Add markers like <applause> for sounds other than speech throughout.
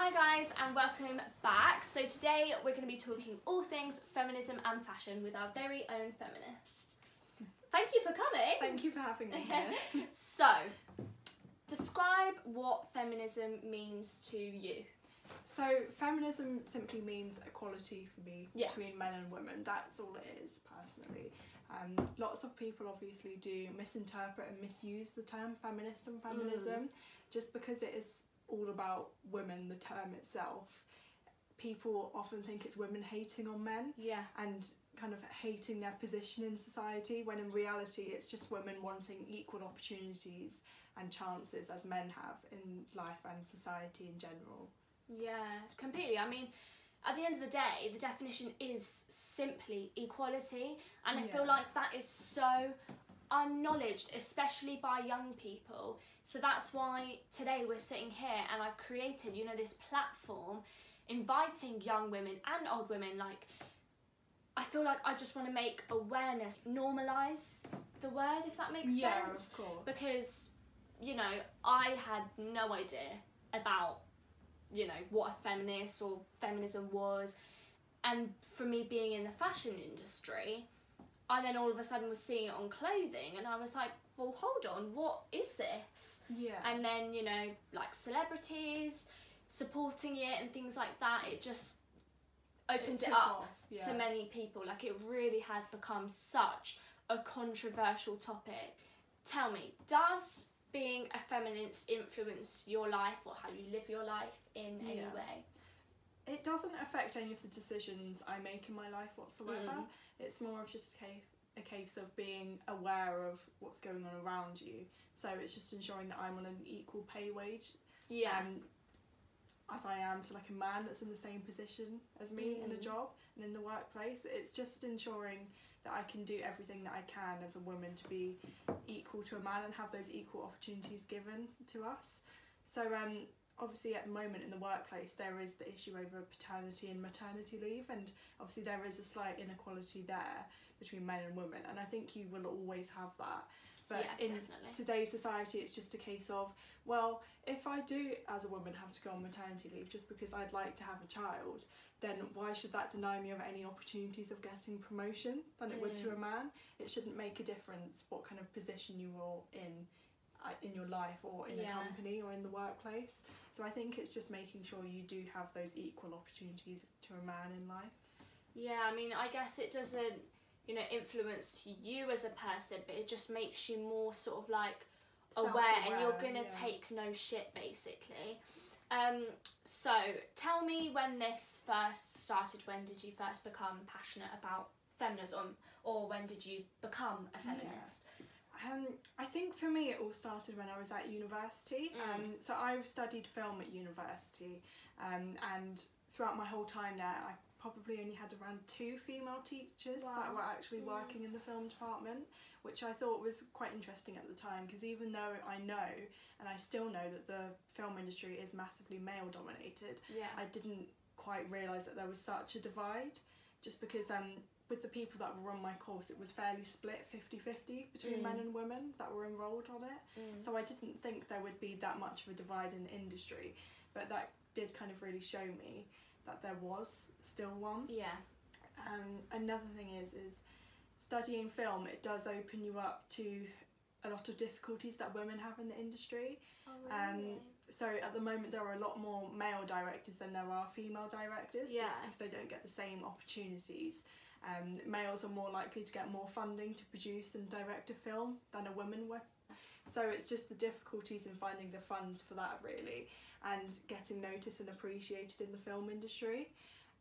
Hi guys and welcome back. So today we're going to be talking all things feminism and fashion with our very own feminist. Thank you for coming. Thank you for having me here. <laughs> So, describe what feminism means to you. So, feminism simply means equality for me Yeah. between men and women. That's all it is, personally. Um, lots of people obviously do misinterpret and misuse the term feminist and feminism just because it is all about women, the term itself. People often think it's women hating on men Yeah. and kind of hating their position in society when in reality it's just women wanting equal opportunities and chances as men have in life and society in general. Yeah, completely. I mean, at the end of the day, the definition is simply equality, and I feel like that is so unknowledged, especially by young people. So that's why today we're sitting here and I've created, you know, this platform inviting young women and old women like I feel like I just want to make awareness normalize the word if that makes yeah, sense of course. because you know I had no idea about you know what a feminist or feminism was and for me being in the fashion industry I then all of a sudden was seeing it on clothing and I was like well hold on what is this? Yeah. and then you know like celebrities supporting it and things like that it just opens it, took up off, yeah. to many people. Like it really has become such a controversial topic. Tell me does being a feminist influence your life or how you live your life in any way It doesn't affect any of the decisions I make in my life whatsoever. Mm. It's more of just a case, a case of being aware of what's going on around you. So it's just ensuring that I'm on an equal pay wage yeah um, as I am to like a man that's in the same position as me in a Mm. job and in the workplace. It's just ensuring that I can do everything that I can as a woman to be equal to a man and have those equal opportunities given to us. So um, obviously at the moment in the workplace there is the issue over paternity and maternity leave and obviously there is a slight inequality there between men and women and I think you will always have that. But yeah in definitely. today's society it's just a case of well if i do as a woman have to go on maternity leave just because i'd like to have a child then why should that deny me of any opportunities of getting promotion than it would to a man? It shouldn't make a difference what kind of position you're in uh, in your life or in Yeah. a company or in the workplace so i think it's just making sure you do have those equal opportunities to a man in life Yeah, I mean, I guess it doesn't, you know, influence you as a person, but it just makes you more sort of like aware, and you're gonna yeah. take no shit basically. Um, so tell me when this first started. When did you first become passionate about feminism, or when did you become a Yeah. Um, I think for me it all started when I was at university. Mm. Um, so I've studied film at university, um, and throughout my whole time there, I probably only had around two female teachers that were actually Yeah. working in the film department, which I thought was quite interesting at the time because even though I know and I still know that the film industry is massively male dominated, Yeah. I didn't quite realise that there was such a divide just because um, with the people that were on my course it was fairly split 50-50 between Mm. men and women that were enrolled on it Mm. so I didn't think there would be that much of a divide in the industry but that did kind of really show me that there was still one yeah. um, another thing is is studying film it does open you up to a lot of difficulties that women have in the industry. Oh, um, so at the moment there are a lot more male directors than there are female directors Yeah. just because they don't get the same opportunities. Um, males are more likely to get more funding to produce and direct a film than a woman would. So it's just the difficulties in finding the funds for that really and getting noticed and appreciated in the film industry.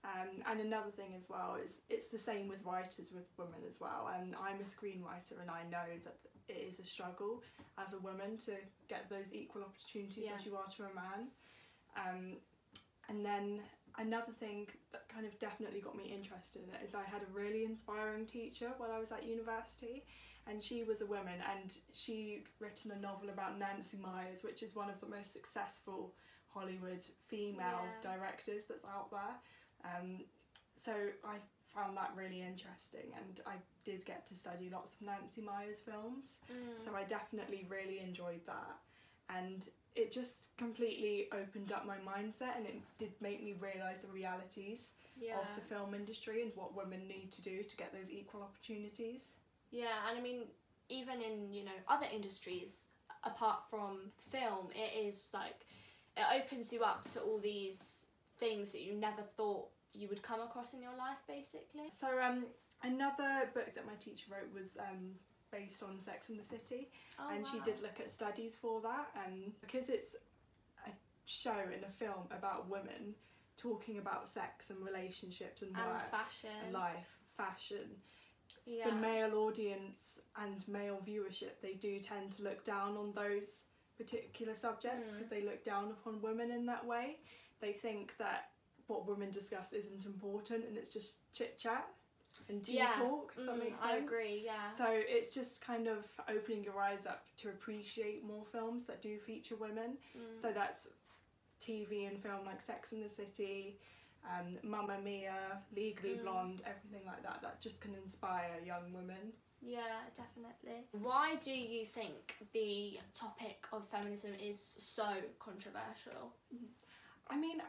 Um, and another thing as well is it's the same with writers with women as well and I'm a screenwriter and I know that it is a struggle as a woman to get those equal opportunities Yeah. as you are to a man. Um, and then another thing that kind of definitely got me interested in it is I had a really inspiring teacher while I was at university, and she was a woman, and she'd written a novel about Nancy Meyers, which is one of the most successful Hollywood female Yeah. directors that's out there. Um, so I found that really interesting, and I did get to study lots of Nancy Meyers films. Mm. So I definitely really enjoyed that. And it just completely opened up my mindset and it did make me realise the realities yeah. of the film industry and what women need to do to get those equal opportunities. Yeah, and I mean, even in you know other industries apart from film, it is like it opens you up to all these things that you never thought you would come across in your life, basically. So um, another book that my teacher wrote was um, based on Sex in the City, Oh, and she did look at studies for that. And because it's a show and a film about women talking about sex and relationships and and work fashion. and life, fashion, yeah. the male audience and male viewership, they do tend to look down on those particular subjects Mm. because they look down upon women in that way. They think that what women discuss isn't important and it's just chit chat and tea Yeah. talk. If that Mm, makes sense. I agree. Yeah. So it's just kind of opening your eyes up to appreciate more films that do feature women. Mm. So that's TV and film like Sex and the City, um, Mamma Mia, Legally Mm. Blonde, everything like that. That just can inspire young women. Yeah, definitely. Why do you think the topic of feminism is so controversial? I mean,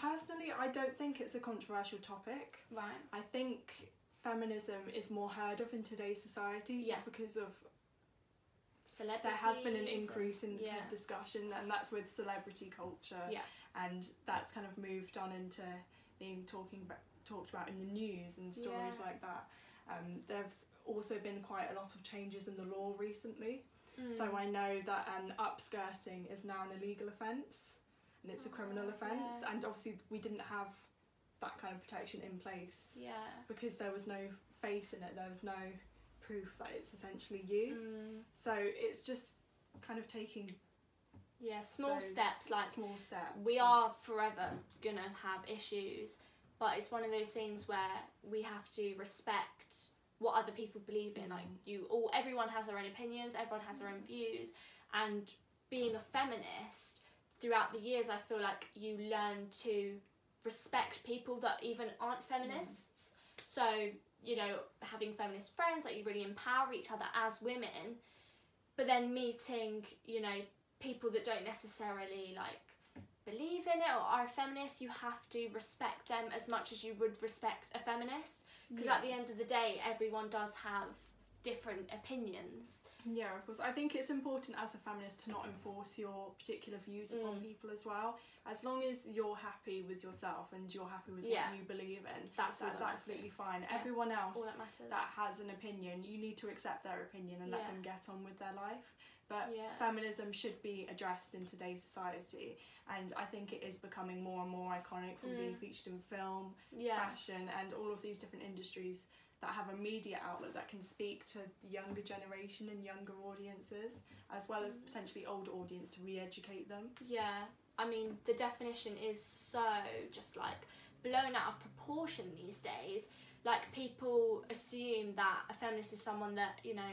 personally, I don't think it's a controversial topic. Right. I think feminism is more heard of in today's society Yeah. just because of Celebrities. there has been an increase in yeah. discussion, and that's with celebrity culture. Yeah. and that's kind of moved on into being talking about talked about in the news and stories Yeah. like that. Um, there's also been quite a lot of changes in the law recently. So Mm. I know that um, upskirting is now an illegal offence and it's a criminal Oh, offence. yeah. And obviously we didn't have that kind of protection in place Yeah. because there was no face in it. There was no proof that it's essentially you. Mm. So it's just kind of taking Yeah. Small steps like small steps. we are forever gonna have issues but it's one of those things where we have to respect what other people believe in like Mm. you all everyone has their own opinions everyone has their own views and being a feminist throughout the years i feel like you learn to respect people that even aren't mm. feminists so you know having feminist friends like you really empower each other as women but then meeting you know people that don't necessarily like believe in it or are feminists, you have to respect them as much as you would respect a feminist. Because Yeah. at the end of the day, everyone does have different opinions. Yeah, of course. I think it's important as a feminist to not enforce your particular views upon Mm. people as well. As long as you're happy with yourself and you're happy with Yeah. what you believe in, That's that's that absolutely fine. Yeah. Everyone else that that has an opinion, you need to accept their opinion and let them get on with their life. But Yeah. feminism should be addressed in today's society, and I think it is becoming more and more iconic from being Mm. featured in film, yeah. fashion, and all of these different industries that have a media outlet that can speak to the younger generation and younger audiences, as well as potentially older audience to re-educate them. Yeah. I mean, the definition is so just like blown out of proportion these days. Like, people assume that a feminist is someone that, you know,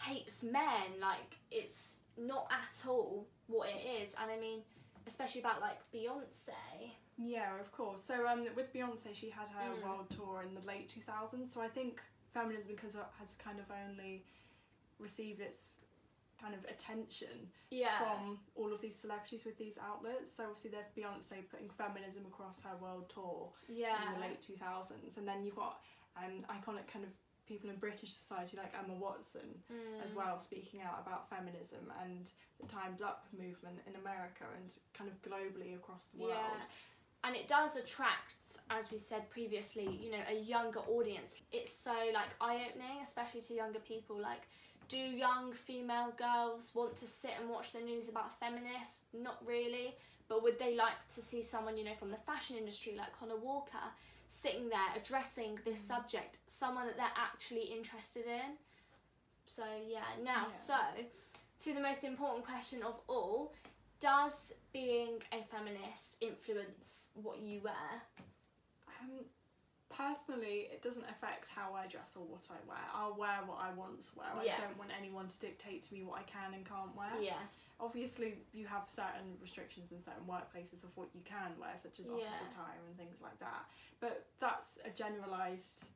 hates men. Like, it's not at all what it is. And I mean, especially about like Beyonce. Yeah, of course. So um, with Beyonce, she had her Mm. world tour in the late 2000s. So I think feminism because it has kind of only received its kind of attention Yeah. from all of these celebrities with these outlets. So obviously there's Beyonce putting feminism across her world tour yeah. in the late 2000s, and then you've got um, iconic kind of people in British society like Emma Watson as Mm. well speaking out about feminism and the Times Up movement in America and kind of globally across the world. Yeah. And it does attract, as we said previously, you know, a younger audience. It's so like eye opening, especially to younger people. Like, do young female girls want to sit and watch the news about feminists? Not really. But would they like to see someone, you know, from the fashion industry like Connor Walker sitting there addressing this Mm. subject, someone that they're actually interested in? So, yeah, now, Yeah. so to the most important question of all does being a feminist influence what you wear? Um, personally, it doesn't affect how I dress or what I wear. I'll wear what I want to wear. Yeah. I don't want anyone to dictate to me what I can and can't wear. Yeah. Obviously, you have certain restrictions in certain workplaces of what you can wear, such as office Yeah. attire and things like that. But that's a generalised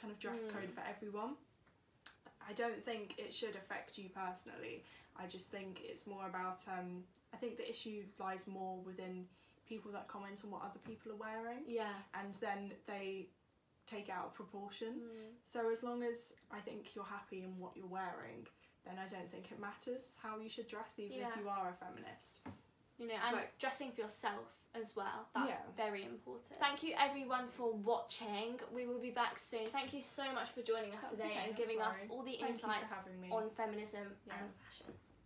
kind of dress Mm. code for everyone. I don't think it should affect you personally. I just think it's more about. Um, I think the issue lies more within people that comment on what other people are wearing, Yeah. and then they take out of proportion. Mm. So as long as I think you're happy in what you're wearing, then I don't think it matters how you should dress, even Yeah. if you are a feminist. You know, and Right. dressing for yourself as well. That's Yeah. very important. Thank you everyone for watching. We will be back soon. Thank you so much for joining us That's today okay, and giving to us all the Thank insights you for having me. on feminism Yeah. and fashion.